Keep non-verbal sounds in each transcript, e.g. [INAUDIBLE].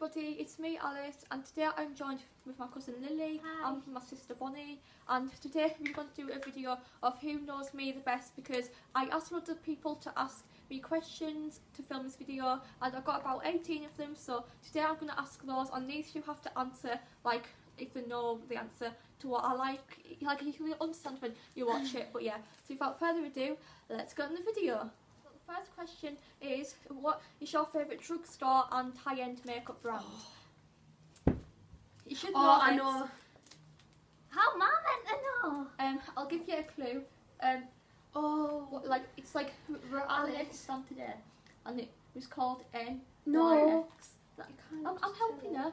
everybody, it's me Alice and today I'm joined with my cousin Lily Hi. and my sister Bonnie and today we're going to do a video of who knows me the best because I asked lots of people to ask me questions to film this video and I got about 18 of them so today I'm going to ask those and these two have to answer like if they know the answer to what I like like you can understand when you watch [COUGHS] it but yeah so without further ado let's get on the video. First question is what is your favourite drugstore and high-end makeup brand? You should know Oh, I this. know. How am I meant to know? Um, I'll give you a clue. Um, Oh, what, like it's like we're stand today, and it was called N. no. Like, I'm, I'm helping her.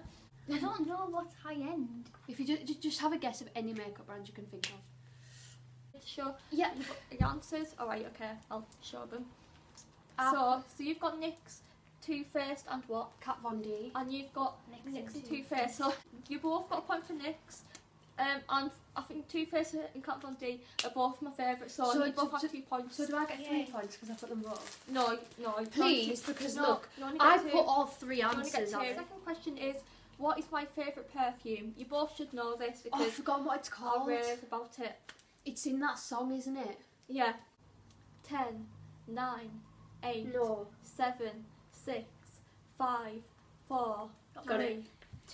I don't know what's high end. If you just, just have a guess of any makeup brand you can think of. Sure. Yeah. the answers. All right, okay, I'll show them. Ah. So, so you've got NYX two first and what? Kat Von D. And you've got Next NYX and to Too Faced. So you both got a point for NYX. Um, and I think Too Faced and Kat Von D are both my favourite. So, So you both have to- two points. So do I get three Yay. points because I put them both? no, no, Please, don't- because no, look, you only get I two. put all three You only get answers two. on it. Second question is, what is my favourite perfume? You both should know this Oh, I've because forgotten what it's I called. rave about it. It's in that song, isn't it? Yeah. Ten, nine, eight, No. seven, six, five, four, Got three,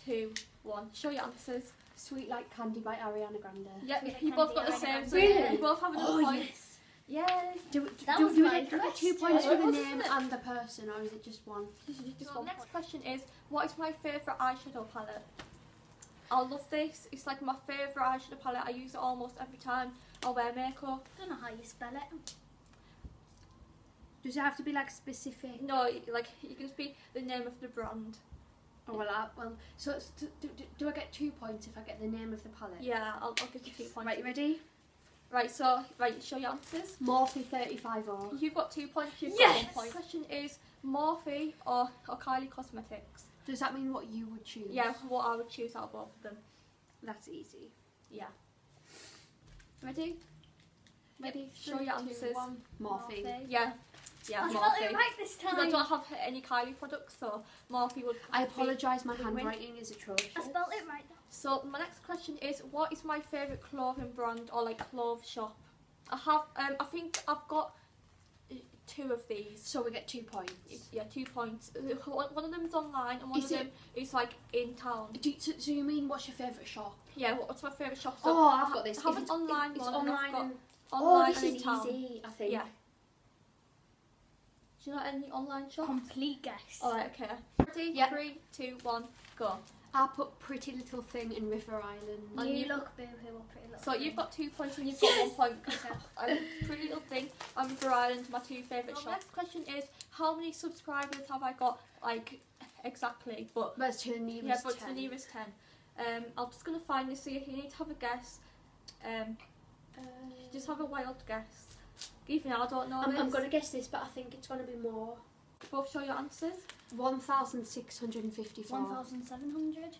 two, one. Show your answers. Sweet Like Candy by Ariana Grande. Yeah, Sweet you Like both got the same. Ariana So Grande. you both have another Oh, point. yes. Yay. Do, That do, was do we my get, do we get two points for the name and the person, or is it just one? So the next question is, what is my favourite eyeshadow palette? I love this. It's like my favourite eyeshadow palette. I use it almost every time I wear makeup. I don't know how you spell it. Does it have to be like specific? No, like you can speak the name of the brand. Oh, well, I, well, so do, do, do I get two points if I get the name of the palette? Yeah, I'll, I'll give you two points. Right, you ready? Right, so right, show your answers. Morphe 35 or You've got two points. You've Yes! got one point. Question is Morphe or, or Kylie Cosmetics. Does that mean what you would choose? Yeah, what I would choose out of both of them. That's easy. Yeah. Ready? Ready? Show your answers. one. Morphe. Yeah. Yeah, I spelled Morphe. it right this time. I don't have any Kylie products, so Morphe would. I apologise, my Would win. handwriting is atrocious. I spelled it right. So my next question is, what is my favourite clothing brand or like clothes shop? I have. Um, I think I've got uh, two of these. So we get two points. Yeah, two points. Uh, One one of them's online and one Is of them is like in town. Do you, so, so you mean what's your favourite shop? Yeah, what's my favourite shop? So oh, I've got this. I have If an it's, online if it's one and I've online got and... Online Oh, this and is in town. easy, I think. Yeah. Do you know any online shops? Complete guess. Alright, okay. Ready? Yeah. Three, two, one, go. I put Pretty Little Thing in River Island. And you you- look boohoo or pretty little. So thing. you've got two points and you've got one point because I'm [LAUGHS] pretty little thing. I'm River Island, my two favourite So shops. Next question is, how many subscribers have I got? Like exactly, but But to the nearest yeah, but to 10. the nearest ten. Um, I'm just gonna find this. So you you need to have a guess. Um, Uh, just have a wild guess. Even I don't know I'm. I'm going to guess this, but I think it's going to be more. both show your answers. 1,654. 1,700.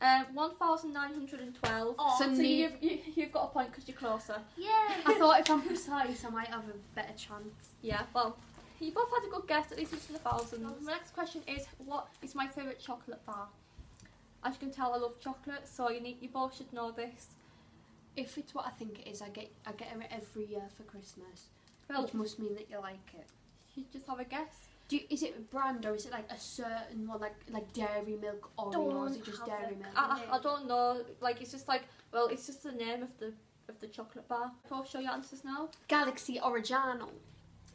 Um, one thousand nine hundred and twelve. Oh, So so you've you, you've got a point because you're closer. Yeah. I thought if I'm precise, I might have a better chance. Yeah, well, you both had a good guess, at least it's in the thousands. My next question is, what is my favourite chocolate bar? As you can tell, I love chocolate, so you need, you both should know this. If it's what I think it is, I get I get it every year for Christmas, Well, which must mean that you like it. you just have a guess. Do you, is it a brand or is it like a certain one, like like Dairy Milk Oreo, or is it just Dairy Milk? I, I, I don't know, like, it's just like, well, it's just the name of the of the chocolate bar. I'll show your answers now. Galaxy Original.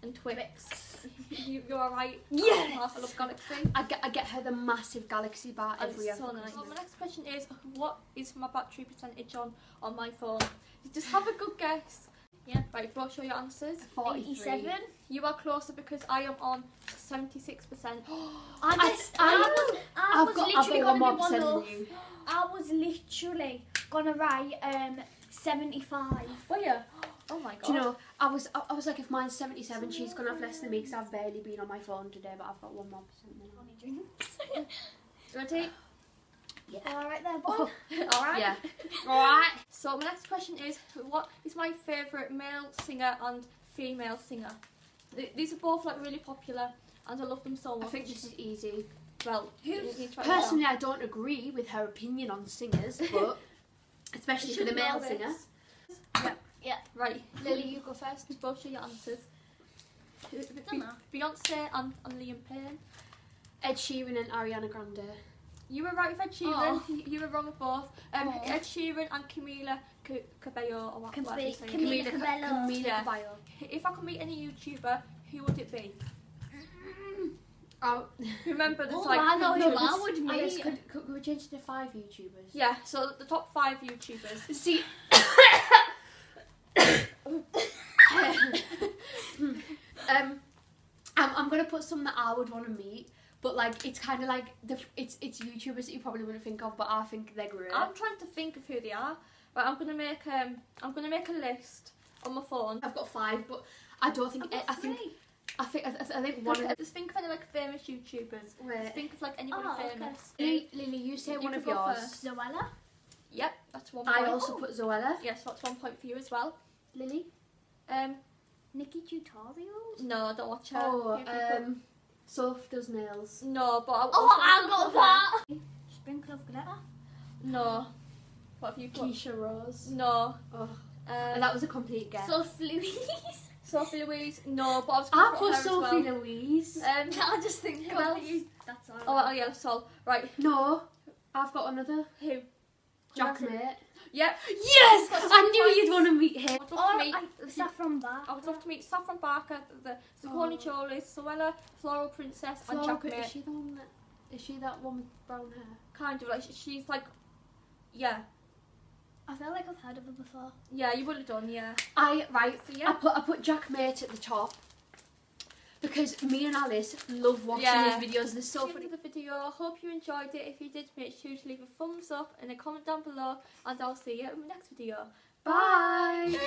And Twix. [LAUGHS] you, you're alright. Yes! I love Galaxy. I get I get her the massive Galaxy bar And every year it's so for nice. Christmas. my next question is, what is my battery percentage on on my phone? You just have a good guess. Yeah, right, both show your answers. 43. 87. You are closer because I am on 76%. [GASPS] I, I- missed, I- I, was, I I've was got I've literally going to be one percent [GASPS] off. I was literally going to write um, 75. Were you? [GASPS] Oh my god. Do you know, I was I, I was like, if mine's 77, she's gonna have less than me because I've barely been on my phone today, but I've got one more percent than Only drinks. Ready? Yeah. Alright there, boy. Oh, Alright. Yeah. [LAUGHS] Alright. So my next question is, what is my favourite male singer and female singer? Th- These are both like really popular and I love them so much. I think this is easy. Well, Who's- need to write it down. Personally, I don't agree with her opinion on singers, but [LAUGHS] especially for the male singer. This. Right, Lily, you go first. both show your answers. Dunno. Beyonce and, and Liam Payne. Ed Sheeran and Ariana Grande. You were right with Ed Sheeran. Oh. You, you were wrong with both. Um, Oh. Ed Sheeran and Camila C- Cabello or what, Cabe- whatever you. Camila Camila Cabello. Camila Yeah. Cabello. If I could meet any YouTuber, who would it be? Oh, [LAUGHS] Remember, there's Oh, like I know who I would I meet. could, could, could we change it to five YouTubers? Yeah, so the top five YouTubers. See. [COUGHS] [COUGHS] um, I'm, I'm gonna put some that I would want to meet, but like it's kind of like the it's it's YouTubers that you probably wouldn't think of, but I think they're great. I'm trying to think of who they are. but I'm gonna make um, I'm gonna make a list on my phone. I've got five, but I don't think I've got I think. I think I, I think one of them. [LAUGHS] Just think of any like famous YouTubers. Wait. Just think of like anybody Oh, okay. famous. Lily, Lily, you say You one of go yours. first. Zoella. Yep, that's one I point. also put Zoella. Yes, that's one point for you as well. Lily. Um, Nikkie Tutorials. no, I don't watch her. Oh, Who have you put? um, Soph does nails. no, but I, Oh, I was got gonna that. Sprinkle of glitter. No. What have you put? Keisha Rose. No. Oh, Um, and that was a complete guess. Sophie Louise. Sophie Louise. No, but I was gonna put put her as Sophie well. Louise. Um, [LAUGHS] I just think Who else? That's all. oh, oh yeah, so right. No, I've got another. Who? Jack Who has it? Mate. Yep. Yes, I knew you'd want to meet him. I would love to meet. I, Saffron Bar. I would love to meet Saffron Barker, the Saccone Oh. Jolys, Zoella, Floral Princess, and Flora, is she the one that? Is she that one with brown hair? Kind of like she's like, yeah, I feel like I've heard of her before. yeah. You would have done, yeah. I right. So I put I put Jack Maate at the top because me and Alice love watching yeah. his videos. They're so funny. the video. Hope you enjoyed it. If you did, make sure to leave a thumbs up and a comment down below. And I'll see you in the next video. Bye.